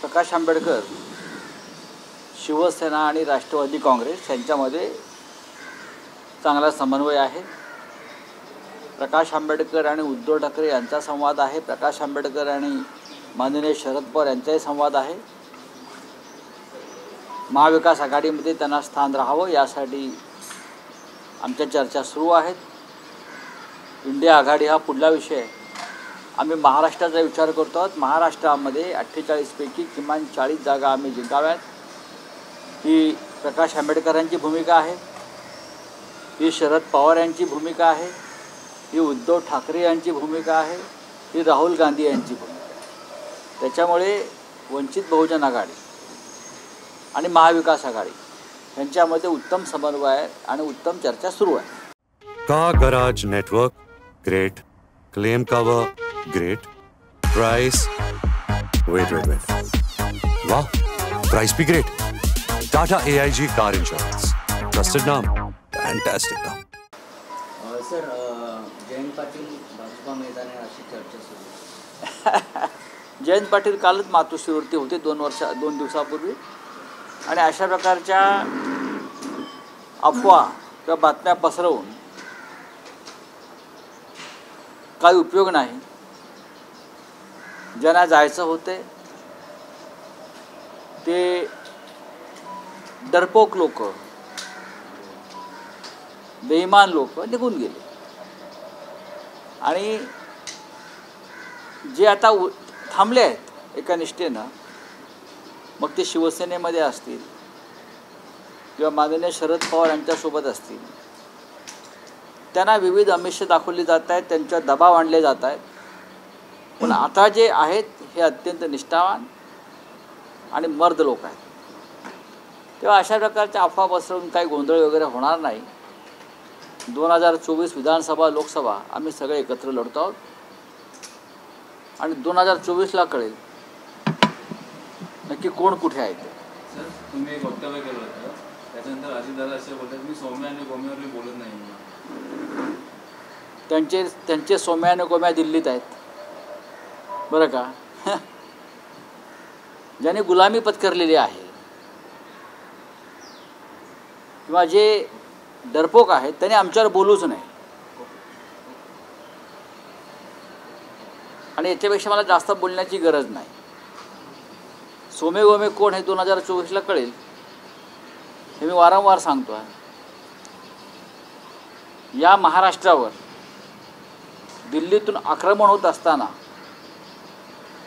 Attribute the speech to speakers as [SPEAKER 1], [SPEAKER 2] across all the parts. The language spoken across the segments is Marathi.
[SPEAKER 1] प्रकाश आंबेडकर शिवसेना आणि राष्ट्रवादी काँग्रेस यांच्यामध्ये चांगला समन्वय आहे. प्रकाश आंबेडकर आणि उद्धव ठाकरे यांचा संवाद आहे. प्रकाश आंबेडकर आणि माननीय शरद पवार यांचाही संवाद आहे. महाविकास आघाडीमध्ये त्यांना स्थान राहावं यासाठी आमच्या चर्चा सुरू आहेत. इंडिया आघाडी हा पुढला विषय आहे. आम्ही महाराष्ट्राचा विचार करतो आहोत. महाराष्ट्रामध्ये अठ्ठेचाळीसपैकी किमान चाळीस जागा आम्ही जिंकाव्यात. ही प्रकाश आंबेडकरांची भूमिका आहे. ही शरद पवार यांची भूमिका आहे. ही उद्धव ठाकरे यांची भूमिका आहे. ही राहुल गांधी यांची भूमिका आहे. त्याच्यामुळे वंचित बहुजन आघाडी आणि महाविकास आघाडी यांच्यामध्ये उत्तम समन्वय आहे आणि उत्तम चर्चा सुरू आहे.
[SPEAKER 2] का garage network? Great. Claim cover great. Price, wait, wait, wait. Wow, price be great. Tata AIG Car Insurance. Trusted name, fantastic name.
[SPEAKER 3] अ, सर जयंत पाटील भाजपा मैदान अशी चर्चा सुरू.
[SPEAKER 1] जयंत पाटील कालच मातोश्रीवरती होते दोन वर्ष दोन दिवसापूर्वी आणि अशा प्रकारच्या अफवा किंवा बातम्या पसरवून काही उपयोग नाही ज्यांना जायचं होते ते डरपोक लोक बेईमान लोक निघून गेले. आणि जे आता उ थांबले आहेत एका निष्ठेनं मग ते शिवसेनेमध्ये असतील किंवा माननीय शरद पवार यांच्यासोबत असतील. त्यांना विविध अमिष दाखवली जात आहेत त्यांच्यावर दबाव आणले जात आहेत. पण आता जे आहेत हे अत्यंत निष्ठावान आणि मर्द लोक आहेत. तेव्हा अशा प्रकारच्या अफवा पसरवून काही गोंधळ वगैरे होणार नाही. दोन हजार चोवीस विधानसभा लोकसभा आम्ही सगळे एकत्र लढतो आहोत. आणि दोन हजार चोवीसला कळेल नक्की कोण कुठे आहे ते.
[SPEAKER 4] सर तुम्ही एक वक्तव्य केलं होतं. त्याच्यानंतर अजितदादा असे बोलतात मी सौम्य आणि गोम्यावर मी बोलत नाही. म्हणून.
[SPEAKER 1] त्यांचे त्यांचे सोम्या आणि गोम्या दिल्लीत आहेत. बरं का? ज्याने गुलामी पत्करलेली आहे. किंवा जे डरपोक आहेत त्यांनी आमच्यावर बोलूच नाही आणि याच्यापेक्षा मला जास्त बोलण्याची गरज नाही. सोमे गोमे कोण हे दोन हजार चोवीसला कळेल. हे मी वारंवार सांगतो आहे या महाराष्ट्रावर दिल्लीतून आक्रमण होत असताना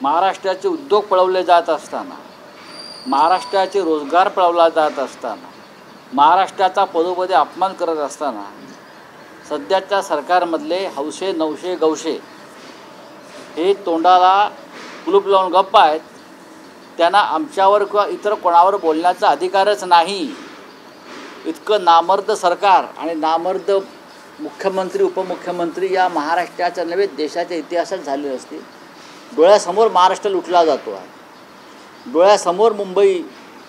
[SPEAKER 1] महाराष्ट्राचे उद्योग पळवले जात असताना महाराष्ट्राचे रोजगार पळवला जात असताना महाराष्ट्राचा पदोपदी अपमान करत असताना सध्याच्या सरकारमधले हौशे नवशे गवशे हे तोंडाला कुलूप लावून गप्प आहेत. त्यांना आमच्यावर किंवा इतर कोणावर बोलण्याचा अधिकारच नाही. इतकं नामर्द सरकार आणि नामर्द मुख्यमंत्री उपमुख्यमंत्री या महाराष्ट्राच्या नव्हे देशाच्या इतिहासात झाले असते. डोळ्यासमोर महाराष्ट्र लुटला जातो आहे. डोळ्यासमोर मुंबई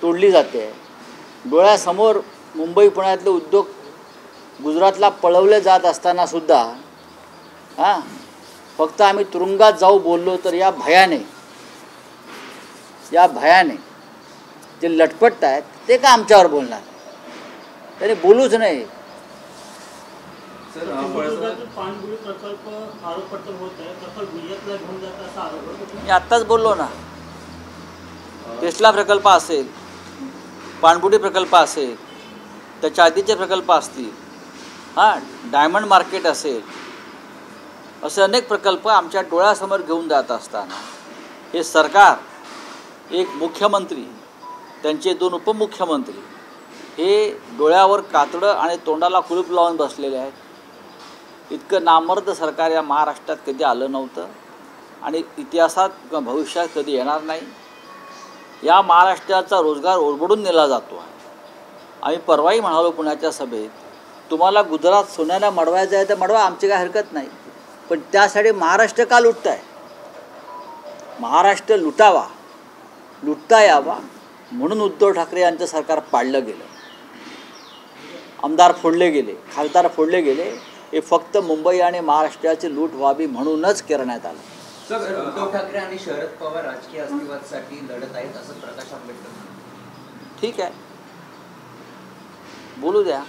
[SPEAKER 1] तोडली जाते डोळ्यासमोर मुंबई पुण्यातले उद्योग गुजरातला पळवले जात असतानासुद्धा हां फक्त आम्ही तुरुंगात जाऊ बोललो तर या भयाने या भयाने जे लटपट आहेत ते का आमच्यावर बोलणार? त्याने बोलूच नाही
[SPEAKER 4] सर अ,
[SPEAKER 5] सिंधुदुर्गातील
[SPEAKER 4] पळसर-
[SPEAKER 5] पाणबुडी प्रकल्प आरोपपत्र होत आहे प्रकल्प गुजरातला घेऊन जात असा आरोप आहे.
[SPEAKER 1] मी आत्ताच बोललो ना टेस्ला प्रकल्प असेल पाणबुडी प्रकल्प असेल त्याच्या आधीचे प्रकल्प असतील हां डायमंड मार्केट असेल असे अनेक प्रकल्प आमच्या डोळ्यासमोर घेऊन जात असताना हे सरकार एक मुख्यमंत्री त्यांचे दोन उपमुख्यमंत्री हे डोळ्यावर कातडं आणि तोंडाला कुलूप लावून बसलेले आहेत इतकं नामर्द सरकार या महाराष्ट्रात कधी आलं नव्हतं आणि इतिहासात किंवा भविष्यात कधी येणार नाही या महाराष्ट्राचा रोजगार ओरबडून नेला जातो आहे. आम्ही परवाही म्हणालो पुण्याच्या सभेत तुम्हाला गुजरात सोन्याला मडवायचं आहे तर मडवा आमची काय हरकत नाही. पण त्यासाठी महाराष्ट्र का लुटताय? महाराष्ट्र लुटावा लुटता यावा म्हणून उद्धव ठाकरे यांचं सरकार पाडलं गेलं. आमदार फोडले गेले खासदार फोडले गेले हे फक्त मुंबई आणि महाराष्ट्राची लूट व्हावी म्हणूनच करण्यात आलं.
[SPEAKER 3] सर उद्धव ठाकरे आणि शरद पवार राजकीय अस्तित्वासाठी लढत आहेत असं प्रकाश आंबेडकर.
[SPEAKER 1] ठीक आहे. बोलू द्या.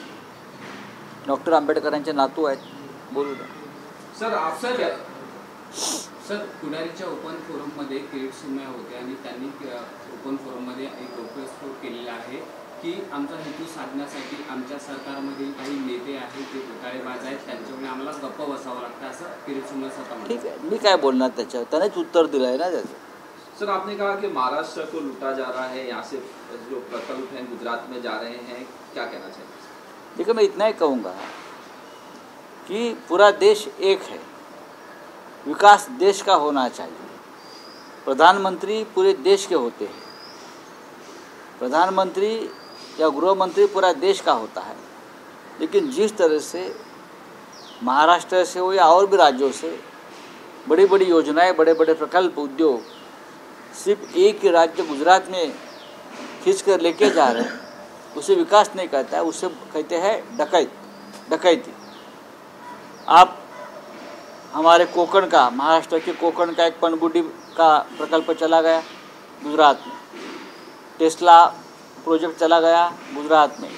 [SPEAKER 1] डॉक्टर आंबेडकरांचे नातू आहेत. बोलू द्या.
[SPEAKER 4] सर आप
[SPEAKER 6] सर सर पुण्याच्या ओपन फोरममध्ये किरीट सुम्या होते आणि त्यांनी ओपन फोरममध्ये एक गौप्यस्फोट केलेला आहे. की आमचा हेतू साधण्यासाठी आमच्या सरकारमधील काही नेते आहेत ते घोटाळेबाज आहेत त्यांच्यामुळे आम्हाला गप्प बसावं लागतं असं स्वतः
[SPEAKER 1] ठीक आहे. मी काय बोलणार त्याच्यावर? त्यानेच उत्तर दिलं आहे ना त्याचं.
[SPEAKER 7] सर आपने कहा कि महाराष्ट्र को लूटा जा रहा है यहाँ से जो प्रकल्प हैं गुजरात में जा रहे हैं क्या कहना चाहिए
[SPEAKER 1] देखिए मैं इतना ही कहूँगा कि पूरा देश एक है। विकास देश का होना चाहिए। प्रधानमंत्री पूरे देश के होते हैं। प्रधानमंत्री या गृह मंत्री पूरा देश का होता है। लेकिन जिस तरह से महाराष्ट्र से हो या और भी राज्यों से बड़ी बड़ी योजनाएँ बड़े बड़े प्रकल्प, उद्योग सिर्फ़ एक ही राज्य गुजरात में खींच कर लेके जा रहे हैं, उसे विकास नहीं कहता है, उसे कहते हैं डकैत, डकैती। आप, हमारे कोकण का, महाराष्ट्र के कोकण का एक पनगुड्डी का प्रकल्प चला गया गुजरात में। टेस्ला प्रोजेक्ट चला गया गुजरात में।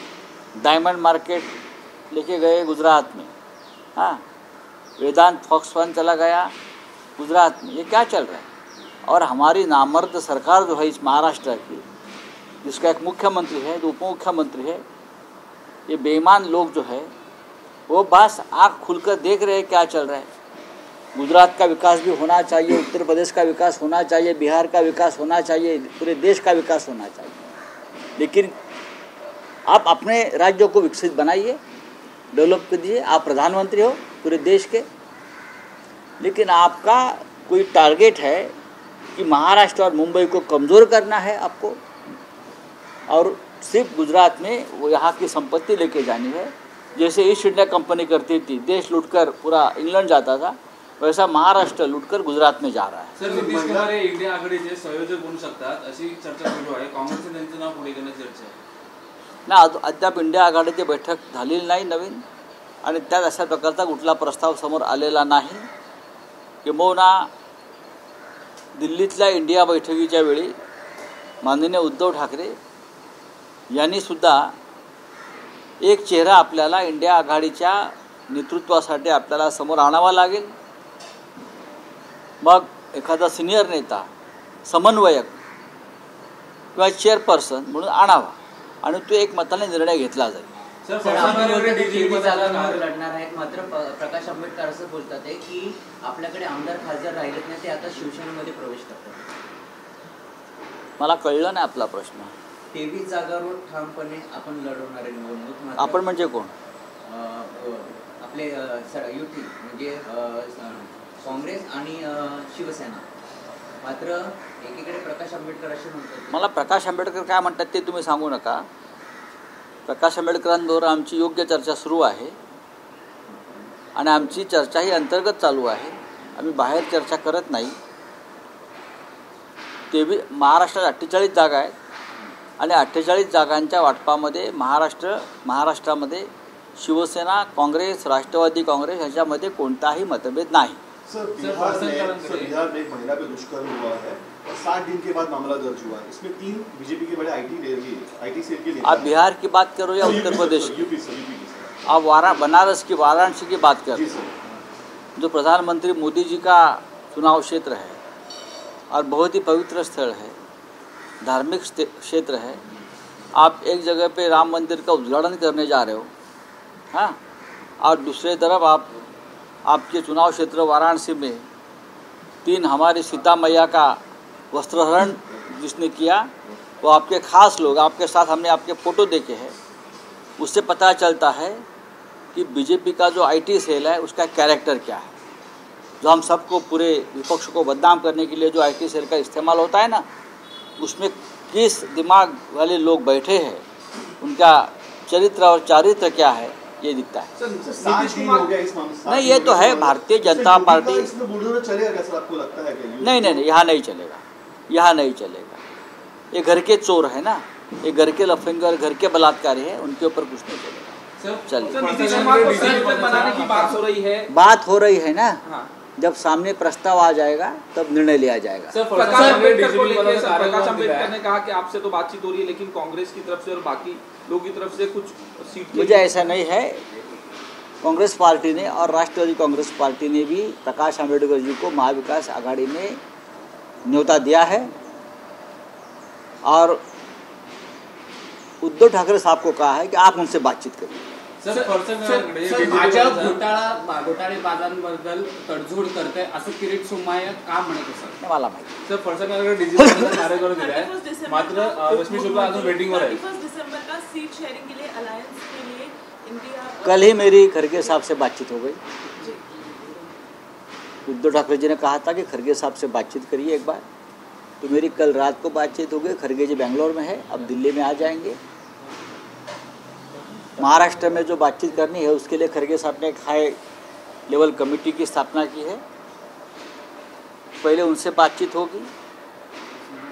[SPEAKER 1] डायमंड मार्केट लेके गए गुजरात में। हाँ वेदांत फॉक्सफन चला गया गुजरात में। ये क्या चल रहा है? और हमारी नामर्द सरकार जो है इस महाराष्ट्र की, जिसका एक मुख्यमंत्री है दो उप मुख्यमंत्री है, ये बेईमान लोग जो है, वो बस आँख खुलकर देख रहे हैं क्या चल रहा है। गुजरात का विकास भी होना चाहिए, उत्तर प्रदेश का विकास होना चाहिए, बिहार का विकास होना चाहिए, पूरे देश का विकास होना चाहिए। लेकिन आप अपने राज्यों को विकसित बनाइए, डेवलप कीजिए, आप प्रधानमंत्री हो पूरे देश के। लेकिन आपका कोई टारगेट है कि महाराष्ट्र और मुंबई को कमज़ोर करना है आपको, और सिर्फ़ गुजरात में वो यहाँ की संपत्ति लेके जानी है। जैसे ईस्ट इंडिया कंपनी करती थी, देश लूटकर पूरा इंग्लैंड जाता था वैसा महाराष्ट्र लूटकर गुजरात में जा रहा है।
[SPEAKER 4] सर नितीश कुमार हे इंडिया आघाडीचे संयोजक बनू शकतात अशी चर्चा सुरू आहे. काँग्रेसने त्यांचं नाव पुढे घेण्याची चर्चा आहे.
[SPEAKER 1] ना अद- अद्याप इंडिया आघाडीची बैठक झालेली नाही नवीन. आणि त्यात अशा प्रकारचा कुठला प्रस्ताव समोर आलेला नाही. किंबहुना दिल्लीतल्या इंडिया बैठकीच्या वेळी माननीय उद्धव ठाकरे यांनी सुद्धा एक चेहरा आपल्याला इंडिया आघाडीच्या नेतृत्वासाठी आपल्याला समोर आणावा लागेल. मग एखादा सिनियर नेता समन्वयक किंवा चेअरपर्सन म्हणून आणावा आणि तो एक मताने निर्णय घेतला जाईल.
[SPEAKER 3] लढणार आहेत. मात्र प्रकाश आंबेडकर असं बोलतात की आपल्याकडे आमदार खासदार राहिलेत नाही ते आता शिवसेनेमध्ये प्रवेश करतात.
[SPEAKER 1] मला कळलं नाही आपला प्रश्न.
[SPEAKER 3] तेवीस जागांवर ठामपणे आपण लढवणार आहे निवडणूक.
[SPEAKER 1] आपण म्हणजे कोण?
[SPEAKER 3] अ, आपले युती म्हणजे काँग्रेस आणि शिवसेना. मात्र एकीकडे प्रकाश आंबेडकर असे म्हणतात
[SPEAKER 1] मला प्रकाश आंबेडकर काय म्हणतात ते तुम्ही सांगू नका. प्रकाश आंबेडकरांबरोबर आमची योग्य चर्चा सुरू आहे. आणि आमची चर्चा ही अंतर्गत चालू आहे. आम्ही बाहेर चर्चा करत नाही. तेवी महाराष्ट्रात अठ्ठेचाळीस जागा आहेत. आणि अठ्ठेचाळीस जागांच्या वाटपामध्ये महाराष्ट्र महाराष्ट्रामध्ये शिवसेना काँग्रेस राष्ट्रवादी काँग्रेस ह्याच्यामध्ये कोणताही मतभेद नाही.
[SPEAKER 8] सर
[SPEAKER 4] सर,
[SPEAKER 8] बिहार में सर बिहार में एक महिला पे दुष्कर्म हुआ है और दिन के बाद मामला दर्ज हुआ है। इसमें तीन बीजेपी के बड़े आईटी आईटी सेल के
[SPEAKER 1] आप बिहार की बात करो या Uttar Pradesh
[SPEAKER 8] UP sir UP
[SPEAKER 1] आप वारा बनारस की वाराणसी की बात कर हैं। जो प्रधानमंत्री मोदी जी का चुनाव क्षेत्र है और बहुत ही पवित्र स्थल है धार्मिक क्षेत्र है आप एक जगह पे राम मंदिर का उद्घाटन करने जा रहे हो हाँ? और दूसरे तरफ़ आप आपके चुनाव क्षेत्र वाराणसी में तीन हमारे सीता मैया का वस्त्रहरण जिसने किया, वो आपके खास लोग, आपके साथ हमने आपके फ़ोटो देखे हैं। उससे पता चलता है कि बीजेपी का जो आईटी सेल है, उसका कैरेक्टर क्या है। जो हम सबको पूरे विपक्ष को बदनाम करने के लिए जो आईटी सेल का इस्तेमाल होता है ना, उसमें किस दिमाग वाले लोग बैठे हैं? उनका चरित्र और चारित्र क्या है? ये दिखता है।
[SPEAKER 8] सर साठ दिन हो गया इस मामले साठ
[SPEAKER 1] नहीं,
[SPEAKER 8] दिन
[SPEAKER 1] ये
[SPEAKER 8] हो
[SPEAKER 1] तो
[SPEAKER 8] गया।
[SPEAKER 1] है भारतीय जनता
[SPEAKER 8] सर, योगी का
[SPEAKER 1] पार्टी-
[SPEAKER 8] इसमें बुलडोजर चलेगा क्या सर आपको लगता है क्या योगी-
[SPEAKER 1] नहीं नहीं नहीं यहाँ नहीं चलेगा। यहाँ नहीं चलेगा। ये घर के चोर है ना। ये घर के लफंगर घर के बलात्कारी है उनके ऊपर कुछ नहीं चलेगा।
[SPEAKER 4] सर
[SPEAKER 1] चलिए।
[SPEAKER 7] सर नीतीश कुमार को सीएम पद बनाने की बात हो रही है।
[SPEAKER 1] बात हो रही है ना?
[SPEAKER 7] हाँ।
[SPEAKER 1] जब सामने प्रस्ताव आ जाएगा तब निर्णय लिया जाएगा।
[SPEAKER 4] सर
[SPEAKER 7] प्रकाश अंबेडकर को प्रकाश
[SPEAKER 4] अंबेडकर
[SPEAKER 7] ने कहा कि आपसे तो बातचीत हो रही है लेकिन कांग्रेस की तरफ़ से और बाकी लोगों की तरफ़ से कुछ सीट
[SPEAKER 1] मुझे ऐसा नहीं है। कांग्रेस पार्टी ने और राष्ट्रवादी कांग्रेस पार्टी ने भी प्रकाश आंबेडकर जी को महाविकास आघाड़ी में न्योता दिया है। और उद्धव ठाकरे साहब को कहा है कि आप उनसे बातचीत करिए।
[SPEAKER 4] सर
[SPEAKER 6] सर, भाजप घोटाळा घोटाळेबाजांबद्दल तडजोड करते असं किरीट सोमय्या का म्हणत असत
[SPEAKER 1] मला माहिती
[SPEAKER 4] सर फडणवीस डीजीपी कार्य दिलाय मात्र रश्मी शुक्ला अजून वेटिंगवर आहे.
[SPEAKER 9] दिसंबर का सीट शेयरिंग के लिए अलायंस के लिए इंडिया
[SPEAKER 1] कल ही मेरी खड़गे साहब से बातचीत हो गई। उद्धव ठाकरे जी ने कहा था कि खड़गे साहब से बातचीत करिए एक बार। तो मेरी कल रात को बातचीत हो गई खड़गे जी बेंगलोर में है अब दिल्ली में आ जाएँगे। महाराष्ट्र में जो बातचीत करनी है, उसके लिए खड़गे साहब ने एक हाई लेवल कमेटी की स्थापना की है। पहले उनसे बातचीत होगी,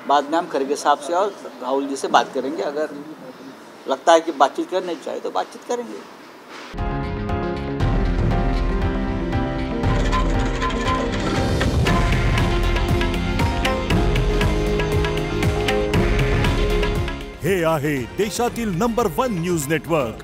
[SPEAKER 1] बाद में हम खड़गे साहब से और राहुल जी से बात करेंगे। अगर लगता है कि बातचीत करनी चाहिए तो बातचीत करेंगे।
[SPEAKER 10] हे आहे देशातील नंबर वन न्यूज़ नेटवर्क